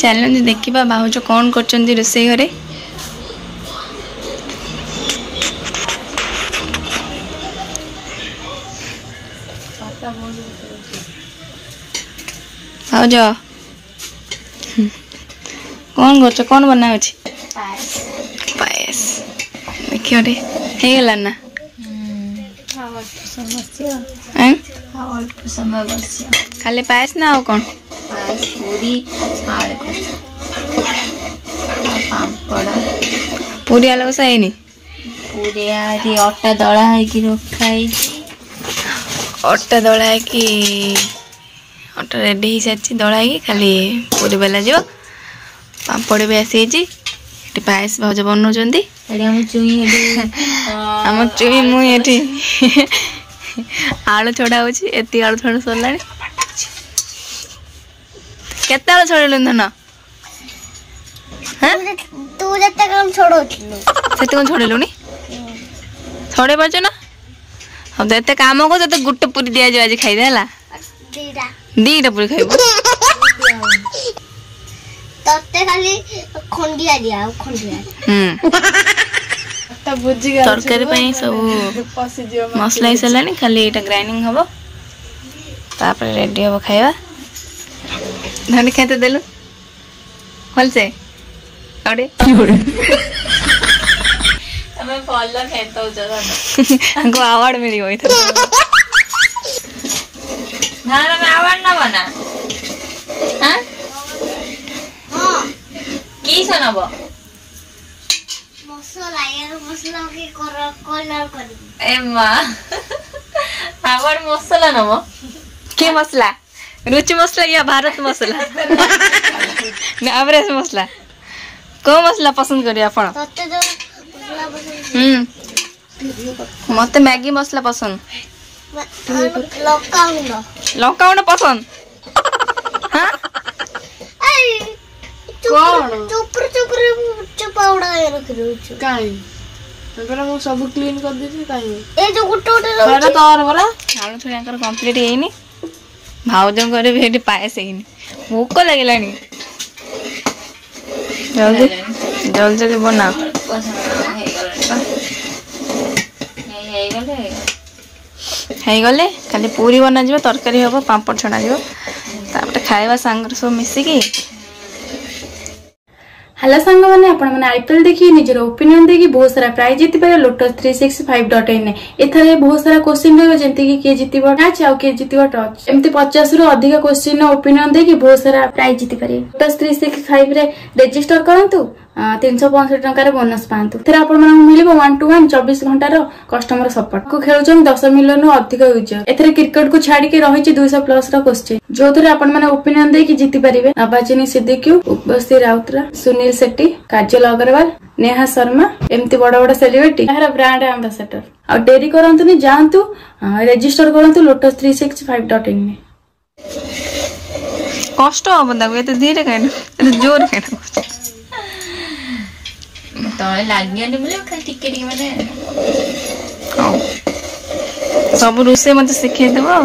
ଚାଲନ୍ତୁ ଦେଖିବା ଭାଉଜ କ'ଣ କରୁଛନ୍ତି ରୋଷେଇ ଘରେ ଭାଉଜ କ'ଣ କରୁଛ କ'ଣ ବନାଉଛି ପାଏସ ଦେଖିବ ରେ ହେଇଗଲା ନା ଖାଲି ପାଏସ ନା ଆଉ କ'ଣ পায়েস পুরি আর ପାମ୍ପଡ଼ ପୁରିଆ ଲବସା ହେଇନି ପୁରିଆ ଆଜି ଅଟା ଦଳା ହେଇକି ରଖା ହେଇଛି ଅଟା ଦଳା ହେଇକି ଅଟା ରେଡ଼ି ହେଇସାରିଛି ଦଳା ହେଇକି ଖାଲି ପୁରୀ ବେଲା ଯିବ ପାମ୍ପଡ଼ ବି ଆସିଯାଇଛି ଏଠି ପାଏସ ଭାଉଜ ବନାଉଛନ୍ତି ଆମ ଚୁଇଁ ଆମ ଚୁଇଁ ମୁଁ ଏଠି ଆଳୁ ଛଡ଼ା ହେଉଛି ଏତିକି ଆଳୁ ଛଡ଼ା ସରିଲାଣି କେତେବେଳେ ଛଡ଼େଇଲୁଣି ଧନ ତୁ ଯେତେ କଣ ଛଡ଼ଉଥିଲୁ ସେତେ କଣ ଛଡ଼େଇଲୁଣି ଛଡ଼େଇ ପାରୁଛୁ ନା ହଉ ଯେତେ କାମ କର ତତେ ଗୋଟେ ପୁରୀ ଦିଆଯିବ ଆଜି ଖାଇଦେ ହେଲା ଦିଟା ପୁରୀ ଖାଇବୁ ତତେ ଖାଲି ଖଣ୍ଡିଆ ଦିଆ ଆଉ ଖଣ୍ଡିଆ ତରକାରୀ ପାଇଁ ସବୁ ମସଲା ହେଇସାରିଲାଣି ଖାଲି ଏଇଟା ଗ୍ରାଇଣ୍ଡିଂ ହବ ତାପରେ ରେଡି ହବ ଖାଇବା ನನಗೆ ಕೆಂತದಲ್ಲೂ ಹೊಲ್ಸೆ ನೋಡಿ તમે ફોલ્લા ખેંચતા હોજો અંકો આવડ મેરી હોય તો ના ના મેં આવડ ના બના હા હા કી સનાબો મસાલા યાર મસાલા કે કલર કલર કરી એમાં આવડ મસાલા નમો કે મસાલા रुचि मसला या भारत मसला ना अवरेज मसला को मसला पसंद करिए आपण हम्म मते तो मैगी मसला पसंद हम्म. लौका गुंड लौका गुंड पसंद हां कौन चुपर चुपर चुपावड़ा रख रहुछु काई ଏବେରା ମୁଁ ସବୁ କ୍ଲିନ୍ କରିଦେଇଛି କାହିଁ ଏ ଯୋଉ ଗୋଟେ ଗୋଟେ ରହୁଛି ତୋର ପରା ଆଳୁ ଛୁଆଙ୍କର କମ୍ପ୍ଲିଟ୍ ହେଇନି ଭାଉଜଙ୍କର ବି ଏଠି ପାଏସ ହେଇନି ଭୋକ ଲାଗିଲାଣି ଜଲ୍ଦି ଜଲ୍ଦି ଜଲ୍ଦି ବନା ହେଇଗଲେ ଖାଲି ପୁରୀ ବନାଯିବ ତରକାରୀ ହେବ ପାମ୍ପଡ଼ ଛଣାଯିବ ତାପରେ ଖାଇବା ସାଙ୍ଗରେ ସବୁ ମିଶିକି হ্যালো সাংবাদিক আপনার আইপিএল দেখি নিজের ওপিনিয়ন দেখি বহু সারা prize জিতিপারে lotus three six five dot in এখানে বহু সারা কোশ্চিন রয়েছে যেমনি কি কিয়ে জিতব ম্যাচ আউ কিয়ে জিতব টচ এমতি পচাশ রু অধিক কোশ্চিন ওপিনিয়ন দেখি বহু সারা প্রাইজ জিতিপারে লোটস থ্রি সিক্স ফাইভ রে রেজিস্টর করতু তিনশো পঁয়ষঠি টাকার ବୋନସ୍ ପାଆନ୍ତୁ ଏଥିରେ ଆପଣମାନଙ୍କୁ ମିଳିବ ୱାନ୍ ଟୁ ୱାନ୍ ଚବିଶ ଘଣ୍ଟାର କଷ୍ଟମର ସପୋର୍ଟ କୁ ଖେଳୁଛନ୍ତି ଦଶ ମିଲିୟନରୁ ଅଧିକ ୟୁଜର ଏଥିରେ କ୍ରିକେଟକୁ ଛାଡିକି ରହିଛି ଦୁଇଶହ ପ୍ଲସ ର କୋଶ୍ଚିନ୍ ଯୋଉଥିରେ ଆପଣମାନେ ଓପିନିୟନ ଦେଇକି ଜିତିପାରିବେ ନବାଜିନୀ ସିଦ୍ଦିକ୍ୟୁ ଉପସ୍ଥି ରାଉତରା ସୁନୀଲ ସେଟ୍ଟି କାଜଲ ଅଗ୍ରୱାଲ ନେହା ଶର୍ମା ଏମିତି ବଡ ବଡ ସେଲିବ୍ରିଟି ଏହାର ବ୍ରାଣ୍ଡ ଆମ୍ବାସେଡର ଆଉ ଡେରି କରନ୍ତୁନି ଯାଆନ୍ତୁ ରେଜିଷ୍ଟର କରନ୍ତୁ lotus three six five dot in କଷ୍ଟ ହବ ତାକୁ ଏତେ ଧୀରେ କାହିଁକି ଏତେ ଜୋର କାହିଁକି ତଳେ ଲାଗିଗଲି ବୋଲି ଖାଲି ଟିକେ ଟିକେ ମାନେ ହଉ ସବୁ ରୋଷେଇ ମୋତେ ଶିଖେଇଦେବ ଆଉ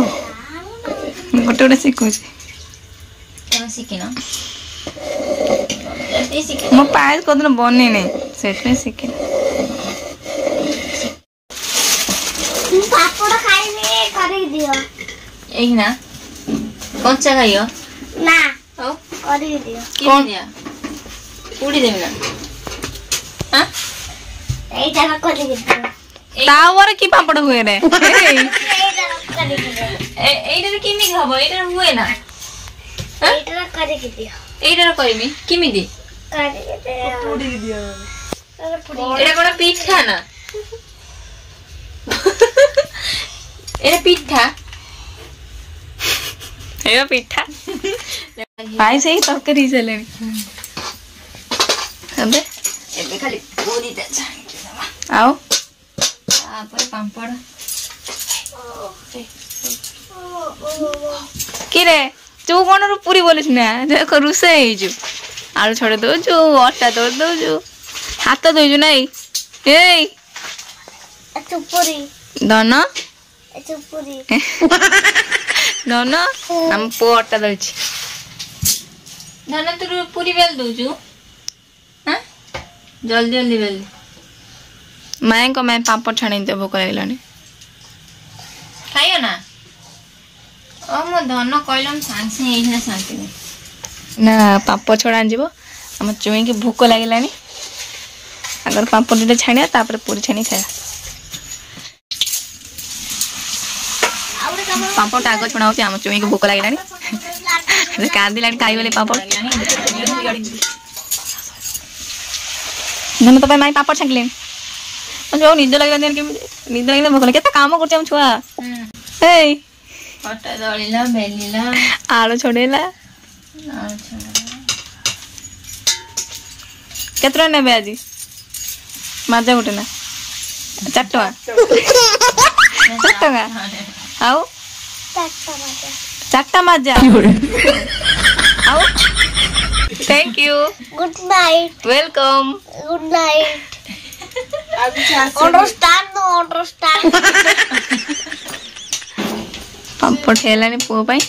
ଗୋଟେ ଗୋଟେ ଶିଖୁଛି ତମେ ଶିଖିନ ମୁଁ ପାଏସ କୋଉଦିନ ବନେଇନି ସେଥିପାଇଁ ଶିଖିନି ପାପଡ଼ ଖାଇନି କରିକି ଦିଅ ଏଇନା କଞ୍ଚା ଖାଇବ ନା କରିକି ଦିଅ କଣ ଦିଅ ପୁଡ଼ି ଦେବି ନା তা উপরে কি পাপড় হুয়ে রে এইটার কিমি হব এইটার হুয়ে না এইটার করিমি কিমি দি এটা কোন পিঠা না এটা পিঠা এটা পিঠা ভাই সেই তরকারি চলে আবে એટલે ખાલી ગોળી દે આવો તાપરે પાપડ কিরে চৌবনর পুরি বলিস না দেখো রুসে হয়েছু আলু ছড়ে দৌছু অটা তোর দৌছু হাত দৌছু নাই এই আচ্ছা, ধন আচ্ছা, ধন আমি পুয়া অটা দৌছি ধন তোর পুরি বেল দৌছু ଜଲ୍ଦି ଜଲ୍ଦି ବେଲି ମାଆଙ୍କ ପାଇଁ ପାମ୍ପଡ଼ ଛାଣିଦେବ ଭୋକ ଲାଗିଲାଣି ଖାଇବ ନା ଓ ମୋ ଧନ କହିଲ ମୁଁ ସାଙ୍ଗେ ସାଙ୍ଗେ ଏଇଖିନା ଶାନ୍ତିନି ନା ପାମ୍ପଡ଼ ଛଣା ଯିବ ଆମ ଚୁଇଁକି ଭୋକ ଲାଗିଲାଣି ଆଗରେ ପାମ୍ପଡ଼ ଦୁଇଟା ଛାଣିବା ତାପରେ ପୁରୀ ଛାଣି ଖାଇବା ପାମ୍ପଡ଼ଟା ଆଗ ଛଣା ହେଉଛି ଆମ ଚୁଇଁକି ଭୋକ ଲାଗିଲାଣି କାନ୍ଦିଲାଣି ଖାଇଗଲେ ପାମ୍ପଡ଼ ଧନ ତୋ ପାଇଁ ମାଇଁ ପାମ୍ପଡ଼ ଛାଙ୍କିଲେଣି ଯୋଉ ନିଦ ଲାଗିଲା ନିଦ ଲାଗିଲା ଭୋକ କେତେ କାମ କରୁଛି ଆମ ଛୁଆ ଏଇ ଆଳୁ ଛଡ଼େଇଲା କେତେ ଟଙ୍କା ନେବେ ଆଜି ମାଜା ଗୋଟେ ନା ଚାରି ଟଙ୍କା ଚାରି ଟଙ୍କା ଆଉ ଚାରିଟା ମାଜା ଆଉ thank you good night welcome good night पापड़ है पुओ मैजिक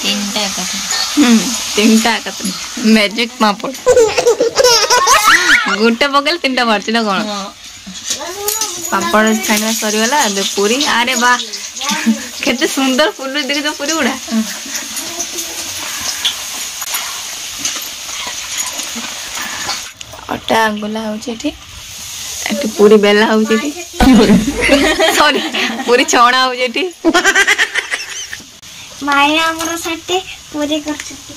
तीनटा हम्म, तीनटा मैजिक पापड़ गोटे पकड़े तीनटा मारती ना कौन पापड़ छाणवा सरीगला पूरी आरे बा केते सुंदर फूल देखी तो पूरी गुड़ा একটা ଗୋଲା ହେଉଛି ଏଠି ଏଠି ପୁରୀ ବେଲା ହେଉଛି ଏଠି ସରି ପୁରୀ ଛଣା ହେଉଛି ଏଠି ମାଏ ଆମର ସାଟେ ପୁରୀ କରୁଛନ୍ତି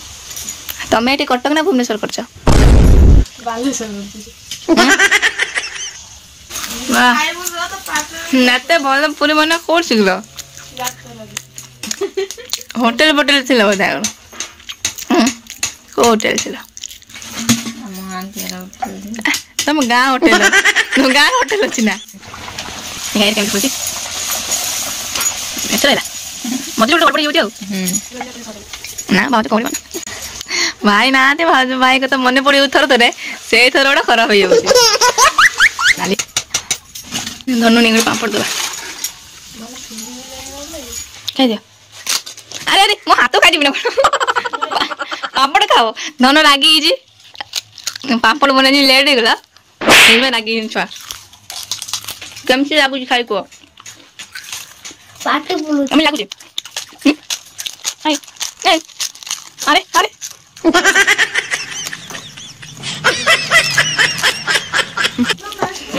ତମେ ଏଠି କଟକ ନା ଭୁବନେଶ୍ୱର କରୁଛ ନାତେ ଭଲ ପୁରୀ ମନେ କୋଉଠି ଶିଖିଲ হোটেল ফোটেল ছিল বোধ হয় কোন হোটেল ছিল ତମ ଗାଁ ହୋଟେଲ ଗାଁ ହୋଟେଲ ଅଛି ନା ଗାଈରେ କେମିତି ଖୋଜି ଚଲେଇଲା ମତେ ଗୋଟେ ଗଡ଼ବଡ଼ ଯାଉଛି ଆଉ ନା ଭାଉଜ କହିବ ଭାଇ ନାହାନ୍ତି ଭାଉଜ ଭାଇ ତ ମନେ ପଡ଼ିବ ଥର ଥରେ ସେଇ ଥର ଗୋଟେ ଖରାପ ହେଇଯାଉଛି କାଲି ଧନୁ ନେଇକି ପାମ୍ପଡ଼ ଦେବା ଖାଇଦିଅ ଆରେ ଆରେ ମୋ ହାତ ଖାଇଯିବି ନା କ'ଣ ପାମ୍ପଡ଼ ଖାଅ ଧନ ରାଗିଯାଇଛି पापड़ बनाने लेट हो गया मैं लगे छुआ कमसे लगुच खाई को अरे अरे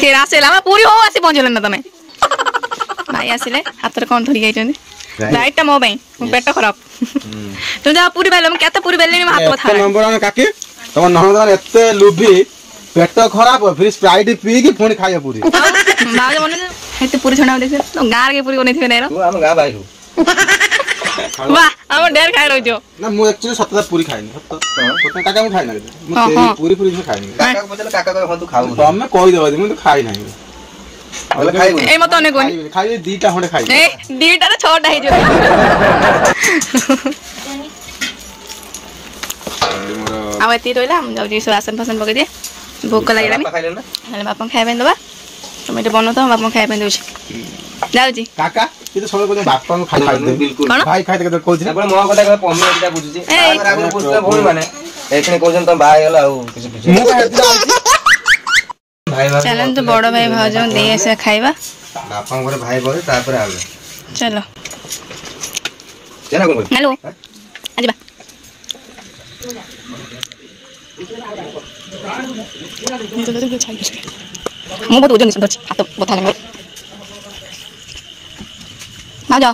केरा से लामा पूरी हो आसी पहुंचले न तमे भाई आसीले हातर कोन धरि गई जने लाइटटा मो बे पेट खराब तुम जा पूरी बेले हम केते पूरी बेले नि हात पथा नंबर काकी ତମ ନଣନ୍ଦ ଏତେ ଲୁଭି ପେଟ ଖରାପ ଫିର ସ୍ପ୍ରାଇଟ୍ ପିଇକି ପୁଣି ଖାଇବ ପୁରୀ ଏତେ ପୁରୀ ଛଣା ଦେଖ ଗାଁରେ ପୁରୀ ବନେଇଥିବେ ନାଇଁ ଆମ ଗାଁ ବାହାରୁ ବାହ ଆମ ଡେର ଖାଇ ରହୁଛ ନା ମୁଁ ଆକ୍ଚୁଆଲି ସତତା ପୁରୀ ଖାଇନି ସତ କାକା ମୁଁ ଖାଇନି ମୁଁ ପୁରୀ ପୁରୀ ଖାଇନି କାକା ପଚାରିଲେ କାକା କହିବେ ହଁ ତୁ ଖାଉ ତମେ କହିଦେବ ମୁଁ ତ ଖାଇ ନାହିଁ ଏଇ ମତେ ଅନେକ ଖାଇବି ଦିଟା ଖଣ୍ଡେ ଖାଇବି ଦିଟାରେ ଛଅଟା ହେଇଯିବ ଆଉ ଏତିକି ରହିଲା ଯାଉଛି ସବୁ ଆସନ ଫାସନ ପକେଇ ଦିଏ ଭୋକ ଲାଗିଲାନି ବାପାଙ୍କୁ ଖାଇବା ପାଇଁ ଦେବା তুমি এটা বনো তো বাপন খাই পেন দউছি যাউছি কাকা কিন্তু সবাই বলে বাপন খাই খাই বিলকুল ভাই খাই থেকে কইছি বড় ভাই ভাউজ খাইবা চলো হ্যালো আজি ମୁଁ ବହୁତ ଓଜନ ଧରିଛି ହାତ ବଥା ଲାଗିବ ମାଉଜ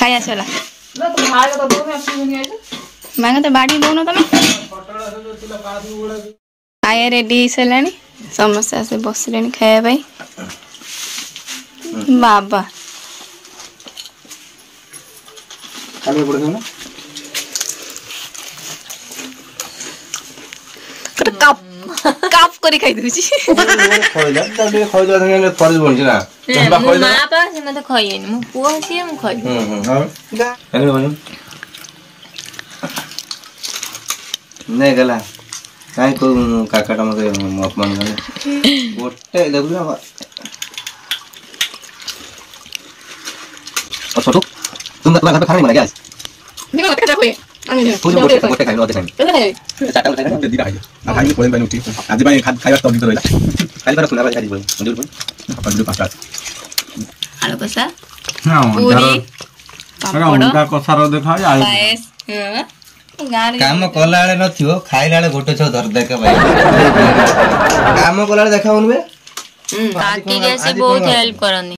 ଖାଇ ଆସିଗଲା ମାଇକ ତ ବାଡ଼ି ଦଉନ ତମେ ଖାଇବା ରେଡି ହେଇସାରିଲାଣି ସମସ୍ତେ ଆସି ବସିଲେଣି ଖାଇବା ପାଇଁ ବାବା কাপ কাপ করে খাই দেউছি খইলা তালে খইলা থাকে ফরজ বলছি না বা খইলা মা বাবা সে মতে খইয়েনি মু পুয়া হইছি মু খই হুম হুম হ্যাঁ বলু নে গলা কাই কো কাকাটা মতে অপমান করে গোটে দেখু না अच्छा तो तुम अपना घर पे खाना नहीं बनाया आज देखो क्या हुआ তুই বসে বসে খাইলো অর্ধেক খাইলো চারটা বসে খাইলো দিদি খাইলো আর খাইনি পড়েন দেখা যায় পায়েস କାମ କଲାବେଳେ ନଥିବ ଖାଇଲା ବେଳେ ଗୋଟେ ଛଅ ଧରି ଦେଖା କାମ କଲାବେଳେ ଦେଖା ହଉନି ବେ